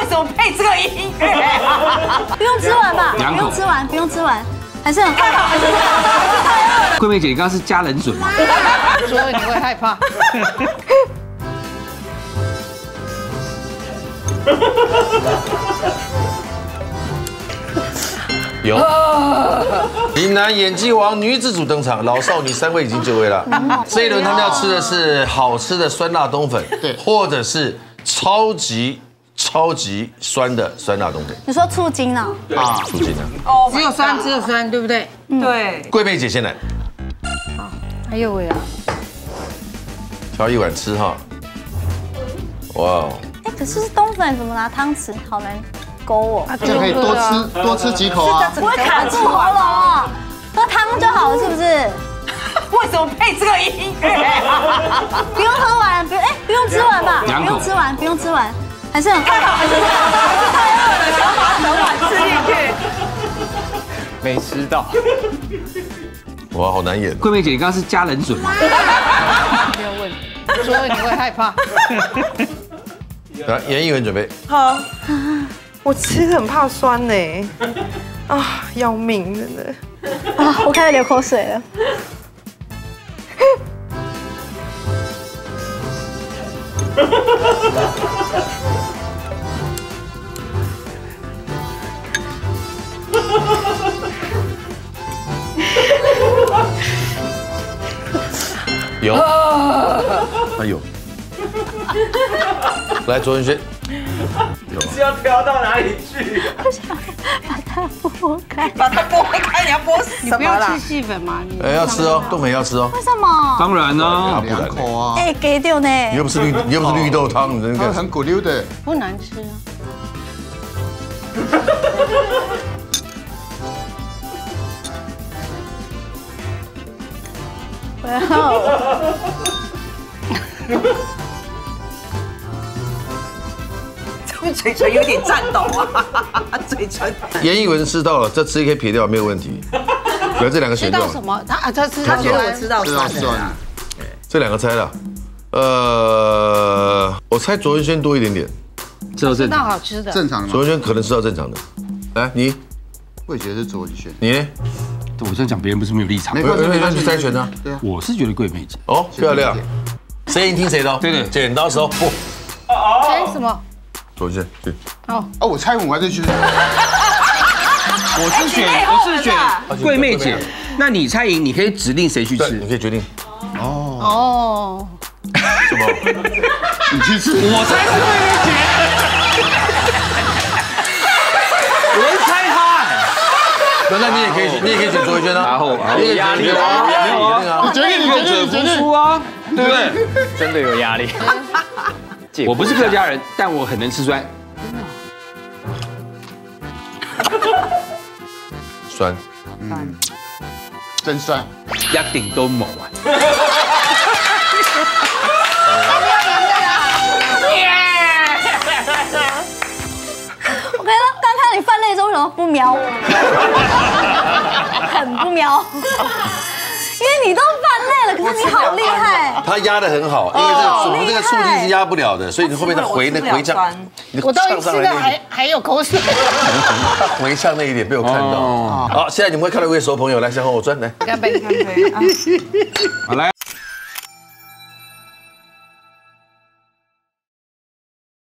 为什么配这个音乐？不用吃完吧？两口不用吃完，不用吃完，还是很害怕？还是桂妹姐，你刚刚是加冷准吗？所以你会害怕。有。岭南演技王女子组登场，老少女三位已经就位了。这一轮他们要吃的是好吃的酸辣冬粉，对或者是超级超级酸的酸辣冬粉。你说醋精呢？啊，醋精呢？哦只有酸，只有酸，对不对？对，桂妹姐先来哎呦喂啊！挑一碗吃哈。哇哦，哎，可是冬粉怎么拿汤匙？好难勾哦。这样可以多吃多吃几口啊。不会卡住喉咙哦，喝汤就好了，是不是？为什么配这个音乐？不用喝完，不用哎，不用吃完吧？不用吃完，不用吃完，还是很快。吧？太饿了，想把整碗吃进去。没吃到，哇，好难演。桂妹姐，你刚刚是加冷准吗？不要问，所以你会害怕。来，严艺文准备。好，我吃很怕酸呢，啊，要命，真的。啊，我开始流口水了。有。啊有。来，卓文萱。是要挑到哪里去？把它剥开。把它剥开，你要剥你不要吃？细粉吗？你哎，要吃哦，豆粉要吃哦。为什么？当然呢，两口啊，哎，给掉呢？你又不是绿，你又不是绿豆汤，很骨溜的。不难吃啊。然后嘴唇有点颤抖啊，嘴唇。严艺文吃到了，这吃可以撇掉，没有问题。有这两个知选掉道，什么？他啊，他吃他觉得我酸吃到知道酸酸，这两个猜了。呃，我猜卓文萱多一点点，那这都正常。好吃的。正常的？卓文萱可能吃到正常的。来，你我也觉得是卓文萱。你呢？我这样讲别人不是没有立场没。关系，呃没关系，那就筛选啊。对啊，我是觉得桂妹姐，哦，漂亮，谁赢听谁的哦。对对剪刀石头布，哎，什么？卓文萱去。哦，哦，我猜我还在去。我是选我是选桂妹姐。那你猜赢，你可以指定谁去，吃你。可以决定哦哦，什么。你去吃。我猜是那 那你也可以，你也可以选卓一轩啊。然后你也可以压力选啊你决定啊。你决定，你决定，你决定。啊，对不对？真的有压力。我不是客家人，但我很能吃酸。酸，嗯真酸。一定都冇啊！么不瞄我？很不瞄，因为你都犯累了，可是你好厉害。他压的很好，因为这个我们这个醋精是压不了的，所以你后面的回那回呛，你我都呛上吃的来还，还有口水。它回呛那一点被我看到。好，现在你们会看到一位熟朋友来，向后我转来。干杯，干杯啊！好来。